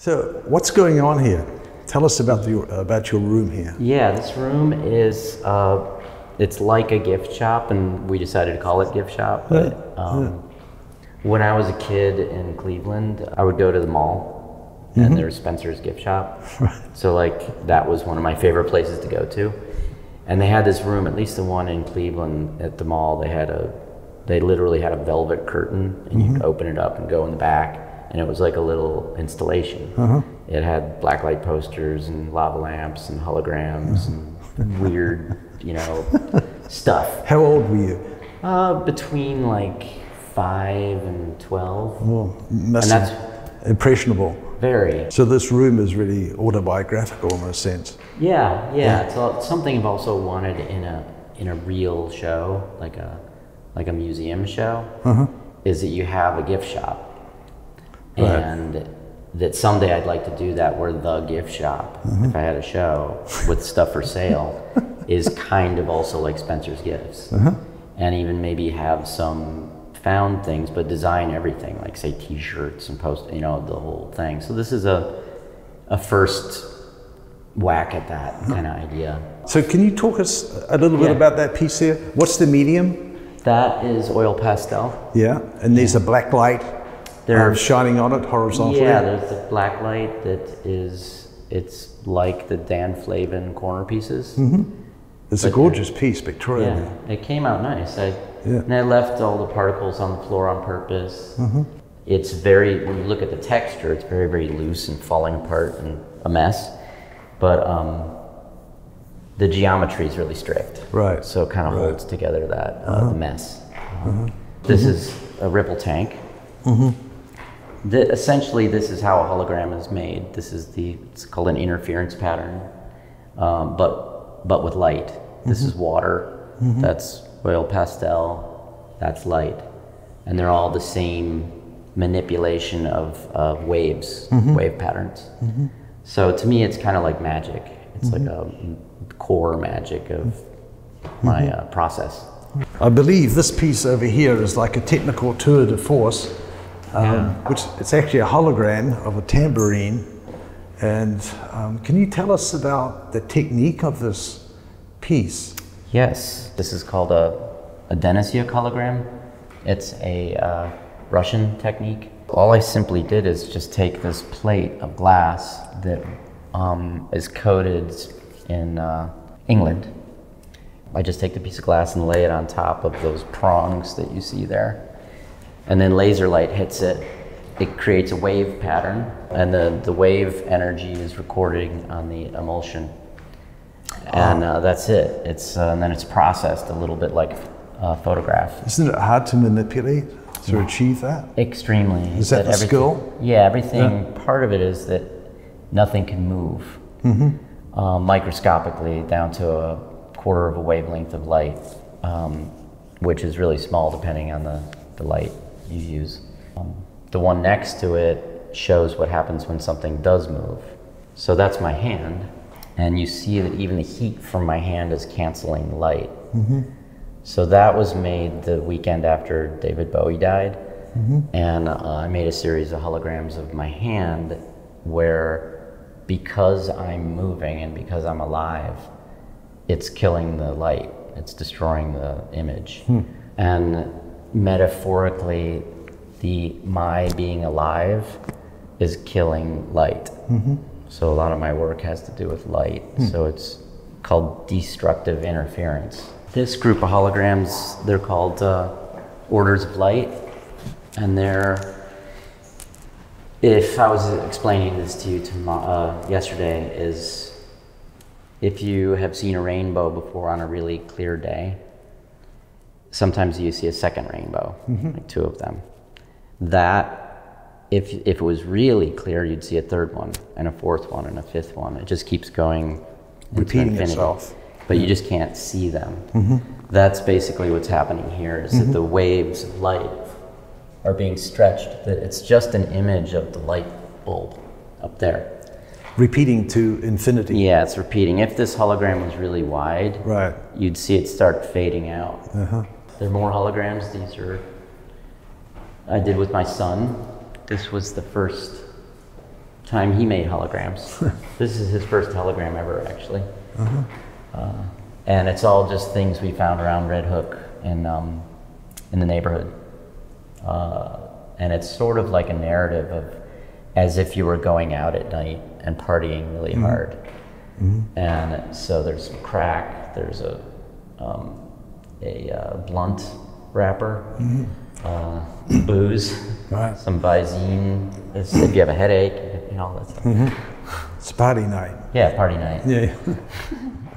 So, what's going on here? Tell us about the about your room here. Yeah, this room is uh, it's like a gift shop, and we decided to call it gift shop. But um, when I was a kid in Cleveland, I would go to the mall, and there was Spencer's gift shop. So like that was one of my favorite places to go to. And they had this room, at least the one in Cleveland at the mall. They had a, they literally had a velvet curtain, and you could open it up and go in the back, and it was like a little installation. It had blacklight posters and lava lamps and holograms and weird, you know, stuff. How old were you? Uh, between like five and twelve. Well, must And have- impressionable. Very. So this room is really autobiographical in a sense. Yeah, yeah. It's all, something I've also wanted in a in a real show, like a like a museum show, is that you have a gift shop, Right. and that someday I'd like to do that where the gift shop, mm-hmm. if I had a show with stuff for sale, is kind of also like Spencer's Gifts, mm-hmm. and even maybe have some found things, but design everything, like say T-shirts and post, you know, the whole thing. So this is a a first whack at that uh-huh. kind of idea. So can you talk us a little bit Yeah. about that piece here? What's the medium? That is oil pastel. Yeah, and there's a black light There- uh, shining on it horizontally. Yeah, there's the black light that is, it's like the Dan Flavin corner pieces. It's a gorgeous piece, pictorially. Yeah, it came out nice. I, Yeah. And I left all the particles on the floor on purpose. Mm-hmm. It's very, when you look at the texture, it's very, very loose and falling apart and a mess. But um, the geometry is really strict. Right. So it kind of Right. holds together that uh, mess. This is a ripple tank. The, essentially, this is how a hologram is made. This is the, it's called an interference pattern, um, but, but with light. This is mm-hmm. water, mm-hmm. that's oil pastel, that's light. And they're all the same manipulation of, of waves, mm-hmm. wave patterns. So to me, it's kind of like magic. It's like a core magic of my uh, process. I believe this piece over here is like a technical tour de force, um, Yeah. which it's actually a hologram of a tambourine. And um, can you tell us about the technique of this piece? Yes, this is called a, a Denisyuk hologram. It's a uh, Russian technique. All I simply did is just take this plate of glass that um, is coated in uh, England. I just take the piece of glass and lay it on top of those prongs that you see there. And then laser light hits it. It creates a wave pattern, and the, the wave energy is recording on the emulsion and uh, that's it. It's uh, and then it's processed a little bit like a photograph. Isn't it hard to manipulate to achieve that? Extremely. Is that the everything- skill? Yeah, everything. Part of it is that nothing can move Mm-hmm. uh, microscopically down to a quarter of a wavelength of light, um, which is really small depending on the, the light you use. Um, the one next to it shows what happens when something does move. So that's my hand, and you see that even the heat from my hand is canceling light. So that was made the weekend after David Bowie died. And uh, I made a series of holograms of my hand where, because I'm moving and because I'm alive, it's killing the light, it's destroying the image. And metaphorically, the my being alive is killing light. So a lot of my work has to do with light. So it's called destructive interference. This group of holograms, they're called uh, Orders of Light, and they're. If I was explaining this to you tomorrow, uh, yesterday, is if you have seen a rainbow before on a really clear day, sometimes you see a second rainbow, mm-hmm. like two of them. That, if, if it was really clear, you'd see a third one, and a fourth one, and a fifth one. It just keeps going Repeating infinity. itself. But you just can't see them. Mm-hmm. That's basically what's happening here, is that mm-hmm. the waves of light are being stretched. That It's just an image of the light bulb up there. Repeating to infinity. Yeah, it's repeating. If this hologram was really wide, Right. you'd see it start fading out. Uh-huh. There are more holograms. These are I did with my son. This was the first time he made holograms. this is his first hologram ever, actually. Uh huh. and it's all just things we found around Red Hook and um, in the neighborhood. Uh, and it's sort of like a narrative of as if you were going out at night and partying really hard. And so there's some crack, there's a, um, a uh, blunt wrapper, uh, booze, Right. some Visine, it's- if you have a headache, you know, all that stuff. It's party night. Yeah, party night. Yeah.